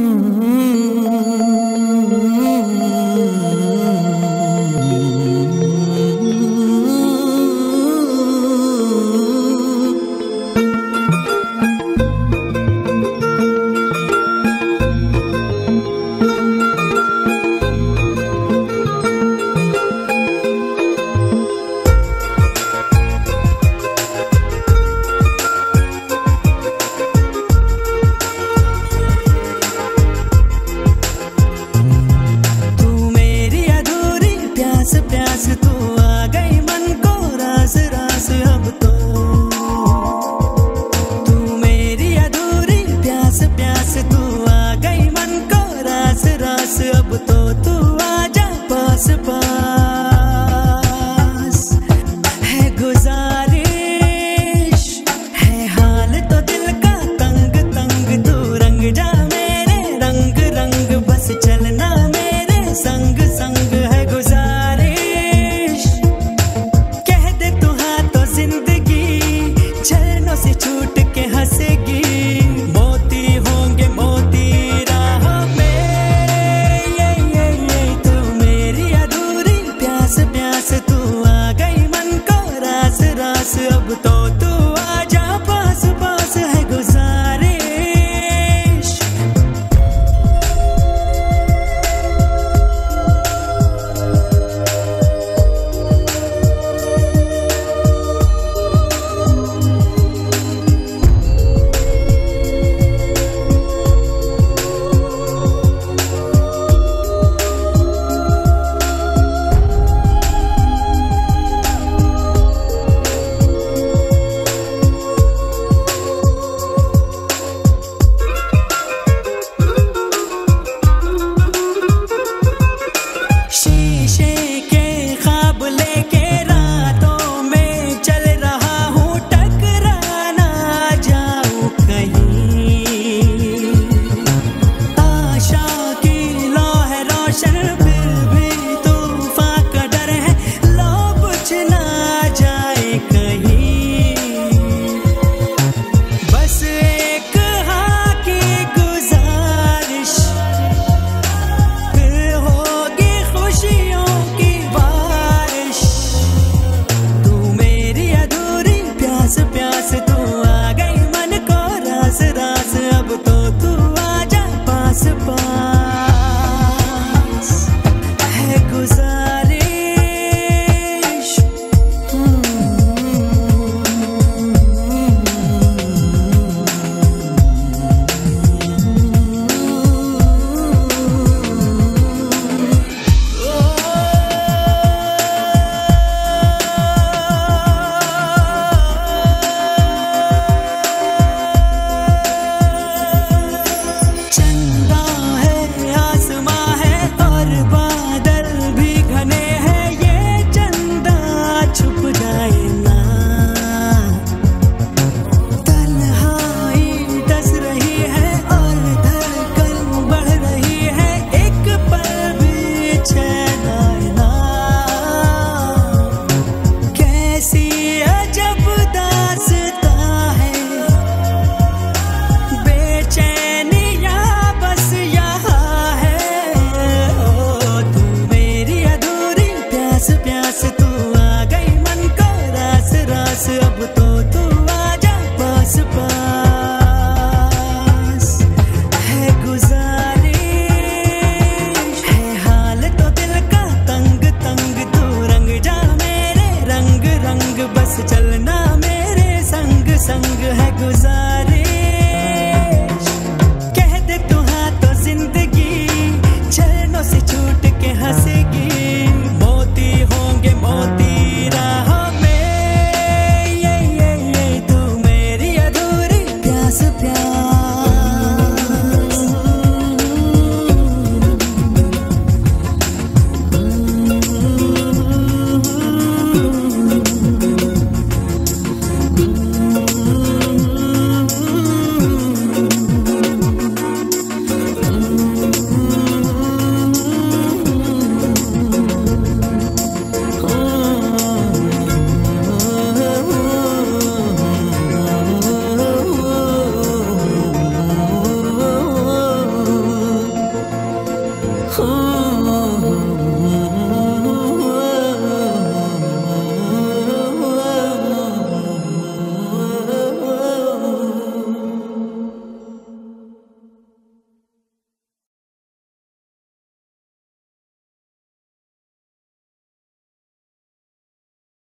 mm. situation. Ooh.